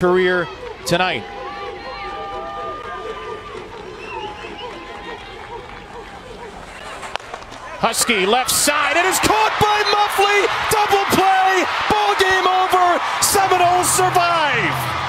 career tonight. Husky left side. It is caught by Muffley. Double play. Ball game over. Seminoles oh survive.